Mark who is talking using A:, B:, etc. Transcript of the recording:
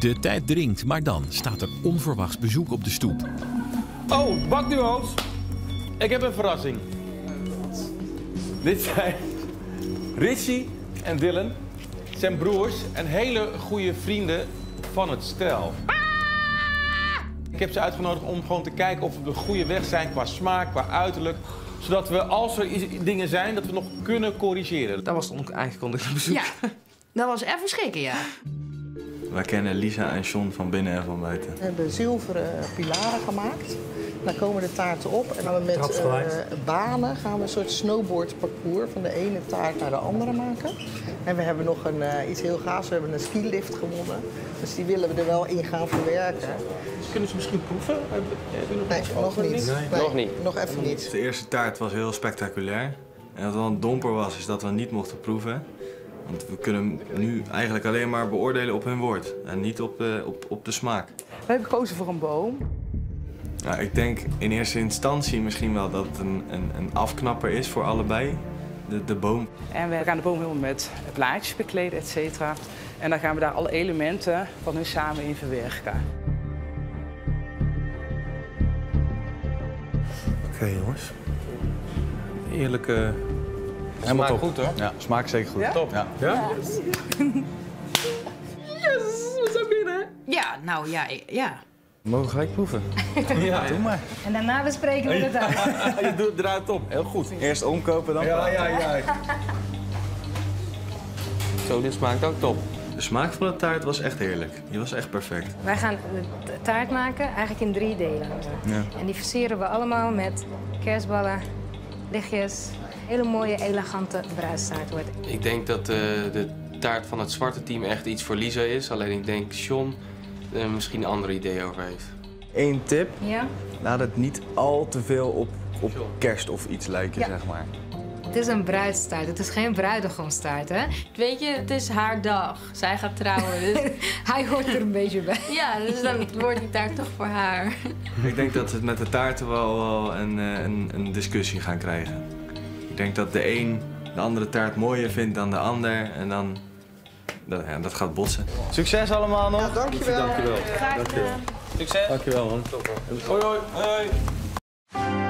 A: De tijd dringt, maar dan staat er onverwachts bezoek op de stoep.
B: Oh, bakduo's. Ik heb een verrassing. Dit zijn Richie en Dylan. Zijn broers en hele goede vrienden van het stel. Ik heb ze uitgenodigd om gewoon te kijken of we op de goede weg zijn qua smaak, qua uiterlijk. Zodat we, als er dingen zijn, dat we nog kunnen corrigeren.
C: Dat was het het bezoek.
D: Ja, dat was even schrikken, ja.
E: Wij kennen Lisa en John van binnen en van buiten.
F: We hebben zilveren pilaren gemaakt. Dan komen de taarten op en dan met eh, banen gaan we een soort snowboardparcours van de ene taart naar de andere maken. En we hebben nog een, eh, iets heel gaafs, we hebben een skilift gewonnen. Dus die willen we er wel in gaan verwerken.
B: Kunnen ze misschien proeven? We
F: Nee, nog niet. Nee,
C: Nog niet.
F: Nog even niet.
E: De eerste taart was heel spectaculair. En wat wel een domper was, is dat we niet mochten proeven. Want we kunnen nu eigenlijk alleen maar beoordelen op hun woord. En niet op, de op, op de smaak.
G: We hebben gekozen voor een boom.
E: Nou, ik denk in eerste instantie misschien wel dat het een, een, een afknapper is voor allebei. De, de boom.
G: En we gaan de boom helemaal met plaatjes bekleden, et cetera. En dan gaan we daar alle elementen van hun samen in verwerken.
H: Oké jongens.
B: Eerlijke...
H: Helemaal top.
B: goed hoor.
H: Ja, smaak zeker goed.
B: Top.
H: Ja.
B: Ja?
D: Ja, nou ja, ik- ja.
H: We mogen gelijk proeven.
B: Ja,
H: Doe maar.
I: En daarna bespreken we het uit.
B: je doet, draait op. Heel goed.
H: Eerst omkopen, dan
B: Ja, ja, ja.
C: Zo, dit smaakt ook top.
E: De smaak van de taart was echt heerlijk. Die was echt perfect.
I: Wij gaan de taart maken eigenlijk in drie delen.
E: Ja.
I: En die versieren we allemaal met kerstballen, lichtjes. Hele mooie, elegante bruidstaart wordt.
C: Ik denk dat eh, de taart van het zwarte team echt iets voor Lisa is. Alleen ik denk John er misschien een andere idee over heeft.
H: Eén tip.
I: Ja?
H: Laat het niet al te veel op, op kerst of iets lijken,
I: Ja.
H: zeg maar.
I: Het is een bruidstaart, het is geen bruidegomstaart, hè?
J: Weet je, het is haar dag. Zij gaat trouwen. Dus,
I: Hij hoort er een beetje bij.
J: ja, dus dan wordt die taart toch voor haar.
E: Ik denk dat we het met de taarten wel, wel een, eh, een, een discussie gaan krijgen. Ik denk dat de een de andere taart mooier vindt dan de ander. En dan... Dat, ja, dat gaat botsen.
H: Succes allemaal nog.
F: Dankjewel.
B: Dankjewel.
C: Succes!
B: Dankjewel man. Hoi hoi. hoi.